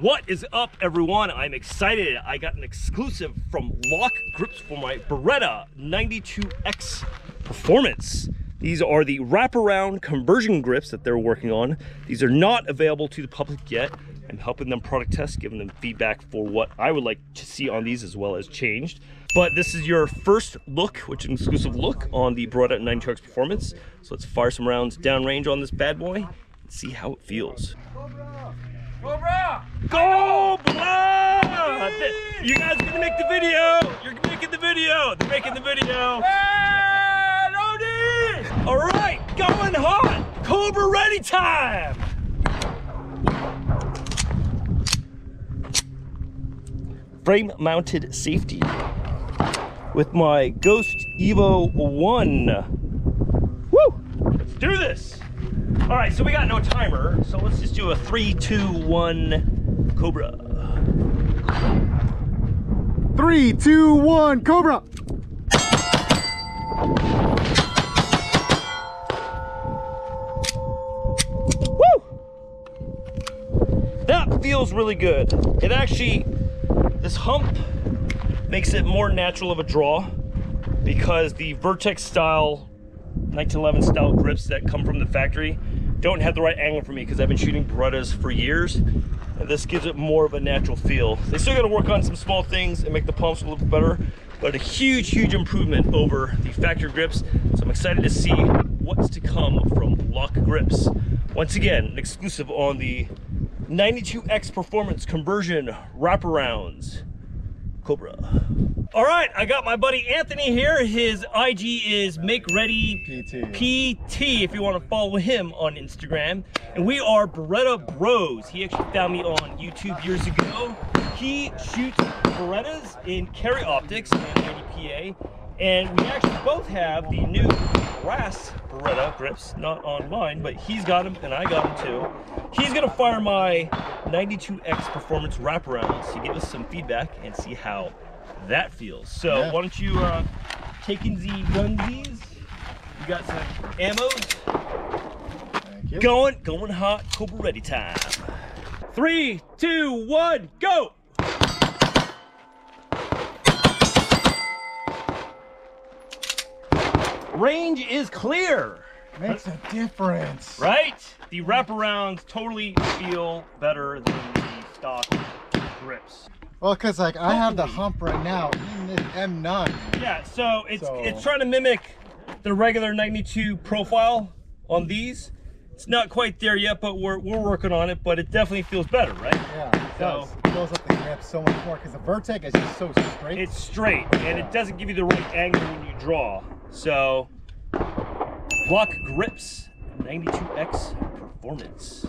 What is up, everyone? I'm excited. I got an exclusive from Lok Grips for my Beretta 92X Performance. These are the wraparound conversion grips that they're working on. These are not available to the public yet. I'm helping them product test, giving them feedback for what I would like to see on these as well as changed. But this is your first look, which is an exclusive look on the Beretta 92X Performance. So let's fire some rounds downrange on this bad boy and see how it feels. Cobra! Cobra! You guys are gonna make the video! You're making the video! They're making the video! And Odie! Alright, going hot! Cobra ready time! Frame mounted safety with my Ghost Evo 1. Woo! Let's do this! All right, so we got no timer, so let's just do a three, two, one, Cobra. Three, two, one, Cobra. Woo! That feels really good. It actually, this hump makes it more natural of a draw because the Vertex style 1911 style grips that come from the factory don't have the right angle for me because I've been shooting Berettas for years and this gives it more of a natural feel. They still got to work on some small things and make the pumps a little bit better, but a huge, huge improvement over the factory grips. So I'm excited to see what's to come from Lok Grips. Once again, an exclusive on the 92X Performance Conversion Wraparounds Cobra. All right, I got my buddy Anthony here. His IG is Make Ready PT. PT if you want to follow him on Instagram. And we are Beretta Bros. He actually found me on YouTube years ago. He shoots Berettas in Carry Optics and IDPA. And we actually both have the new brass Beretta grips, not on mine, but he's got them and I got them too. He's gonna fire my 92X Performance wraparounds to give us some feedback and see how that feels. So Yeah. why don't you uh, take in the gunsies? You got some ammos. Thank you. Going, going hot, Cobra ready time. Three, two, one, go! Range is clear, Makes a difference. right? The wraparounds totally feel better than the stock grips. Well, cause like I have the hump right now in this M9. Yeah, so it's So- it's trying to mimic the regular 92 profile on these. It's not quite there yet, but we're, we're working on it, but it definitely feels better, right? Yeah, it does. It fills up the grip so much more because the Vertex is just so straight. It's straight and it doesn't give you the right angle when you draw. So, block grips, 92X performance.